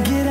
get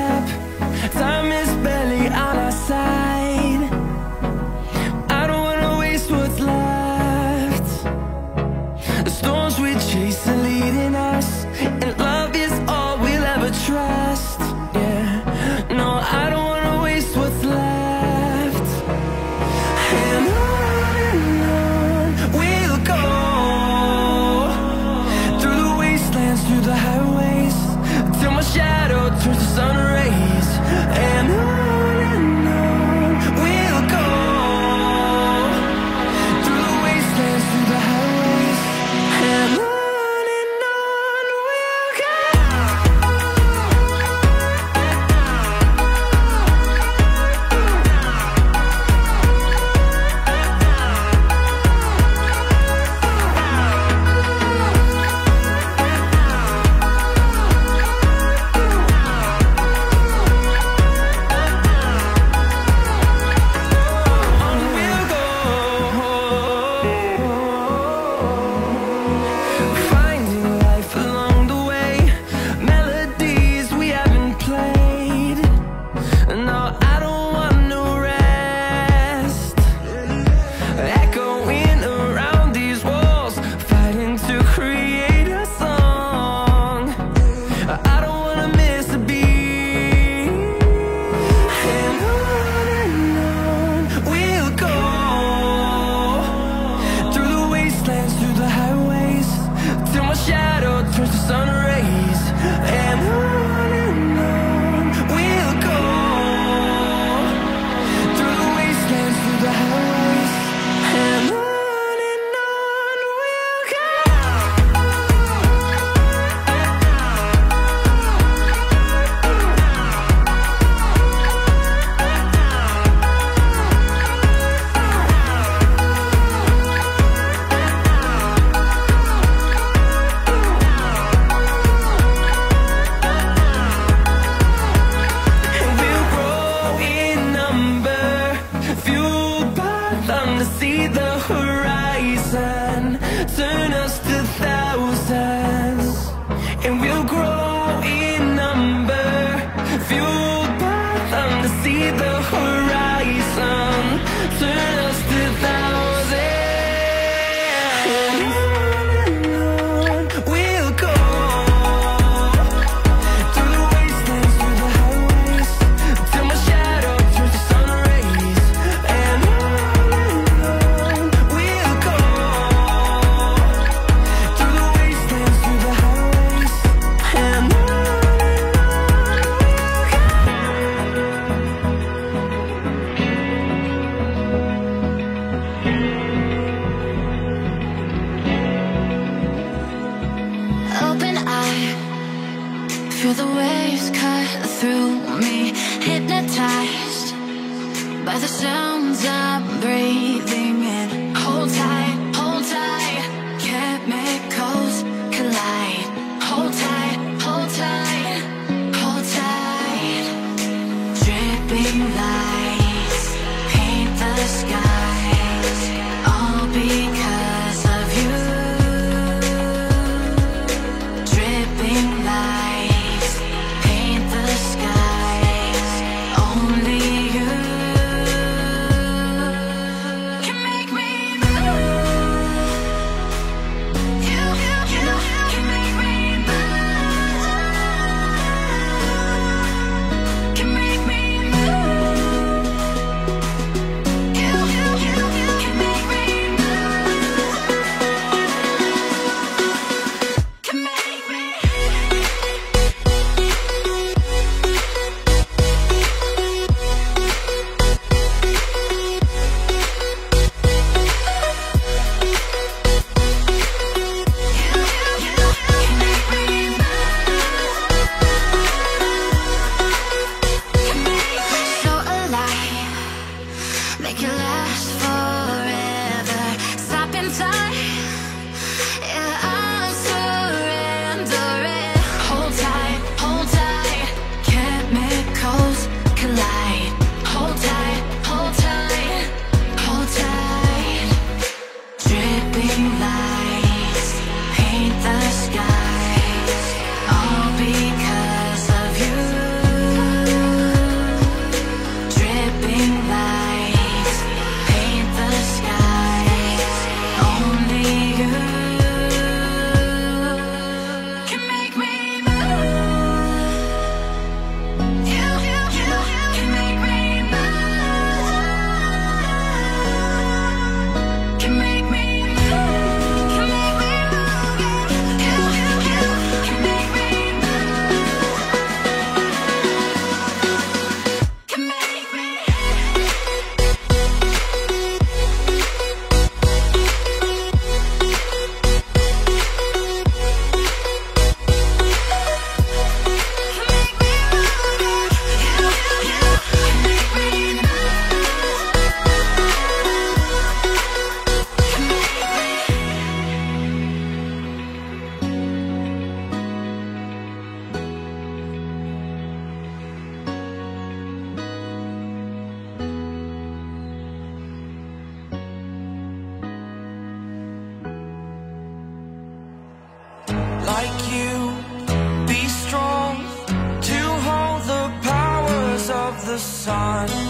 the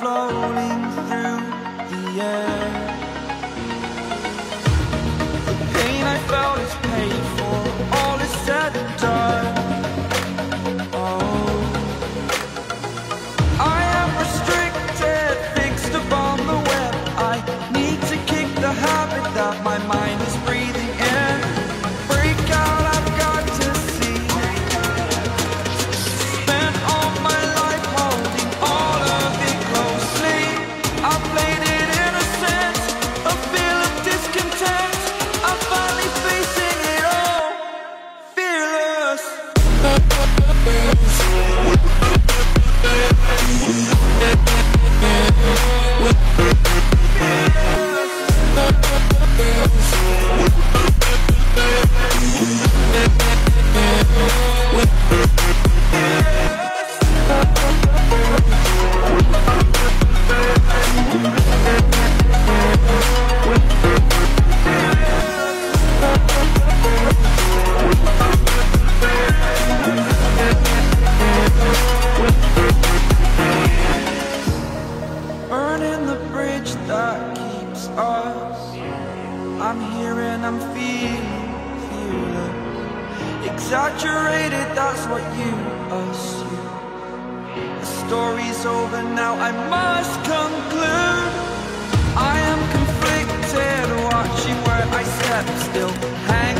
floating through the air. Step still, hanging